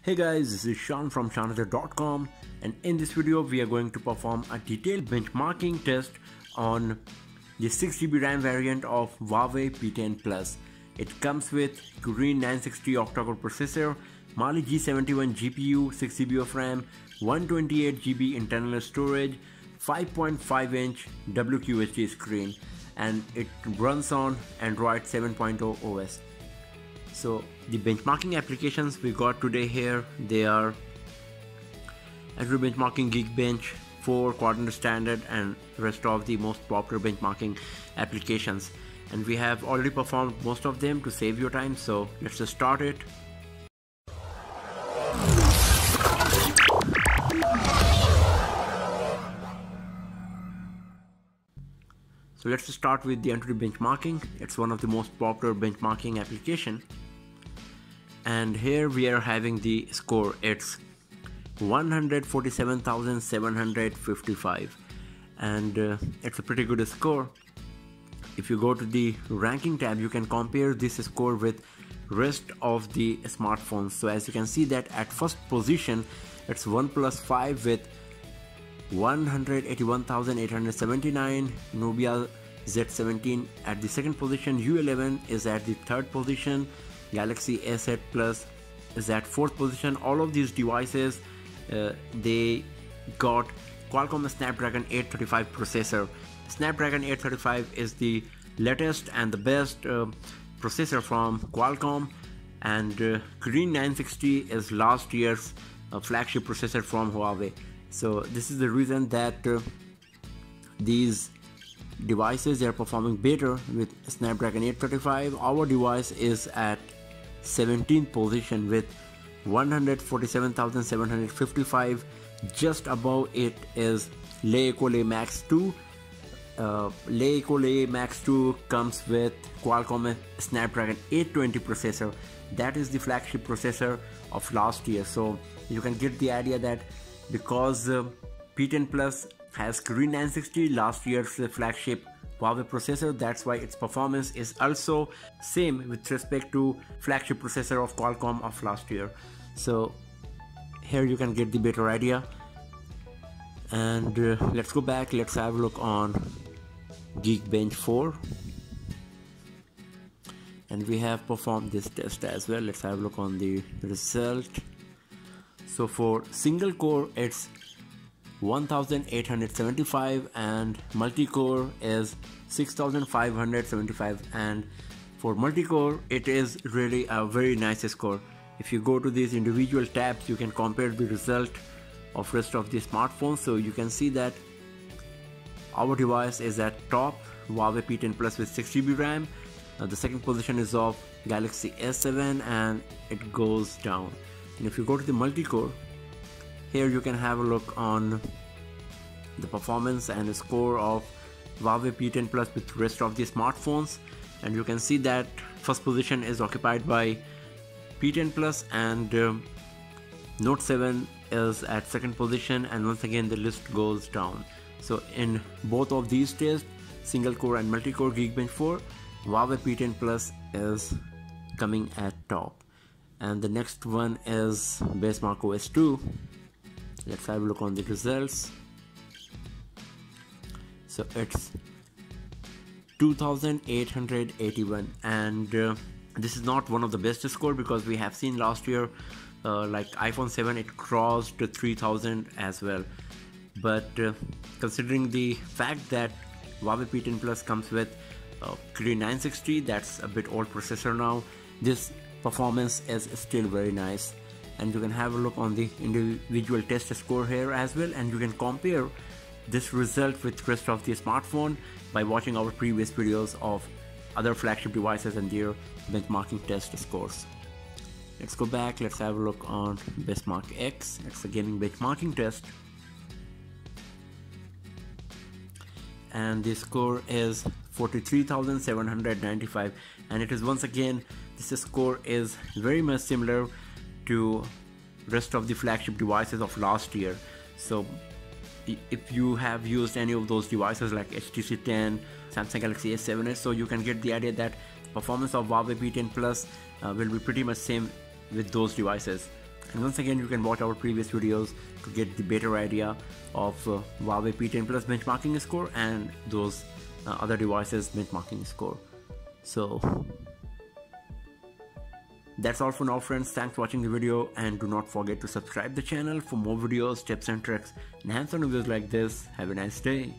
Hey guys, this is Shaan from ShaanHaider.com and in this video we are going to perform a detailed benchmarking test on the 6GB RAM variant of Huawei P10 Plus. It comes with Kirin 960 octa-core processor, Mali G71 GPU, 6GB of RAM, 128GB internal storage, 5.5 inch WQHD screen and it runs on Android 7.0 OS. So the benchmarking applications we got today here, they are Azure Benchmarking Geekbench 4 Quadrant Standard and rest of the most popular benchmarking applications. And we have already performed most of them to save your time. So let's just start it. So let's start with the AnTuTu benchmarking. It's one of the most popular benchmarking application. And here we are having the score. It's 147,755 and uh, it's a pretty good score. If you go to the ranking tab, you can compare this score with rest of the smartphones. So as you can see that at first position, it's OnePlus 5 with 181,879 Nubia Z17 at the second position U11 is at the third position Galaxy S8 Plus is at fourth position all of these devices uh, they got Qualcomm Snapdragon 835 processor. Snapdragon 835 is the latest and the best uh, processor from Qualcomm and uh, Kirin 960 is last year's uh, flagship processor from Huawei. So this is the reason that uh, these devices are performing better with Snapdragon 835 our device is at 17th position with 147,755 just above it is LeEco Le Max 2 uh, LeEco Le Max 2 comes with Qualcomm Snapdragon 820 processor. That is the flagship processor of last year. So you can get the idea that because uh, P10 Plus has Kirin 960 last year's flagship Huawei processor. That's why its performance is also same with respect to flagship processor of Qualcomm of last year. So here you can get the better idea. And uh, let's go back. Let's have a look on Geekbench 4 and we have performed this test as well. Let's have a look on the result. So for single core it's 1875 and multi-core is 6575 and for multi-core it is really a very nice score. If you go to these individual tabs you can compare the result of rest of the smartphones so you can see that our device is at top Huawei P10 Plus with 6GB RAM. Uh, the second position is of Galaxy S7 and it goes down. And if you go to the multi-core here you can have a look on the performance and the score of Huawei P10 Plus with rest of the smartphones. And you can see that first position is occupied by P10 Plus and um, Note 7 is at second position and once again the list goes down. So in both of these tests single core and multi-core Geekbench 4 Huawei P10 Plus is coming at top. And the next one is Basemark OS 2 let's have a look on the results so it's 2881 and uh, this is not one of the best score because we have seen last year uh, like iphone 7 it crossed 3000 as well. But uh, considering the fact that Huawei P10 Plus comes with uh, Kirin 960 that's a bit old processor now this performance is still very nice and you can have a look on the individual test score here as well and you can compare this result with rest of the smartphone by watching our previous videos of other flagship devices and their benchmarking test scores. Let's go back, let's have a look on Basemark X, it's a gaming benchmarking test. And the score is 43,795 and it is once again this score is very much similar to rest of the flagship devices of last year so if you have used any of those devices like HTC 10 Samsung Galaxy S7 so you can get the idea that performance of Huawei P10 Plus uh, will be pretty much same with those devices And once again, you can watch our previous videos to get the better idea of uh, Huawei P10 Plus benchmarking score and those uh, other devices benchmarking score. So that's all for now friends. Thanks for watching the video and do not forget to subscribe the channel for more videos, tips and tricks and hands-on videos like this. Have a nice day.